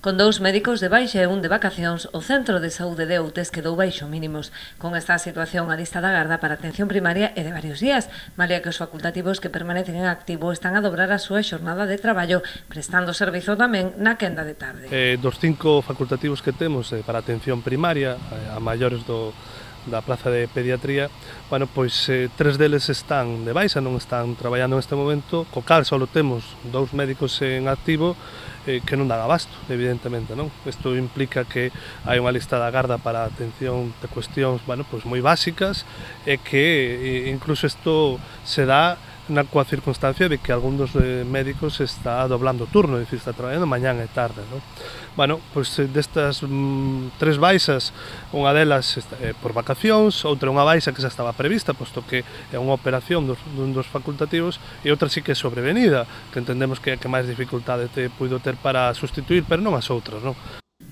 Con dous médicos de baixa e un de vacacións, o Centro de Saúde de Outes quedou baixo mínimos. Con esta situación, a lista da garda para atención primaria é de varios días, malia que os facultativos que permanecen en activo están a dobrar a súa xornada de traballo, prestando servizo tamén na quenda de tarde. Eh, dos cinco facultativos que temos eh, para atención primaria, eh, a maiores do da Plaza de Pediatría, bueno, pois eh, tres deles están de baixa, non están traballando neste momento, co cal só temos dous médicos en activo eh, que non dan abasto, evidentemente, non? Isto implica que hai unha lista da garda para a atención de cuestións, bueno, pois moi básicas e que eh, incluso isto se dá na coa circunstancia de que algúns eh, médicos está doblando turno, é dicir, está traballando mañán e tarde, non? Bueno, pois destas mm, tres baixas, unha delas está, eh, por vacacións, outra unha baixa que xa estaba prevista, posto que é unha operación dos, dun dos facultativos, e outra sí que é sobrevenida, que entendemos que é que máis dificultade te puido ter para sustituir, pero non as outras, non?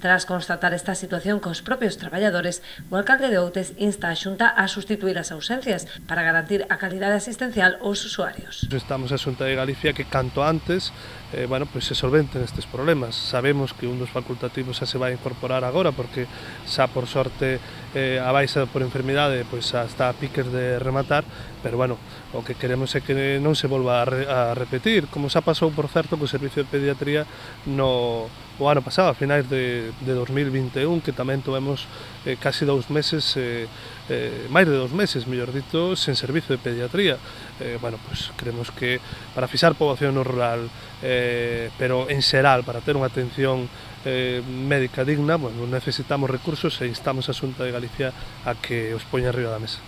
Tras constatar esta situación cos propios traballadores, o alcalde de Outes insta a Xunta a sustituir as ausencias para garantir a calidade asistencial aos usuarios. Estamos a Xunta de Galicia que canto antes eh, bueno, pues se solventen estes problemas. Sabemos que un dos facultativos xa se vai incorporar agora porque xa por sorte eh, a baixa por enfermidade pois xa está a piques de rematar, pero bueno, o que queremos é que non se volva a, re, a repetir, como xa pasou por certo co servicio de pediatría no o ano pasado, a finais de de 2021 que tamén tivemos eh, casi dous meses eh, eh, máis de dous meses, mellor dito, sen servizo de pediatría. Eh, bueno, pues, creemos que para fixar poboación no rural eh, pero en xeral para ter unha atención eh, médica digna bueno, necesitamos recursos e instamos a Xunta de Galicia a que os poña arriba da mesa.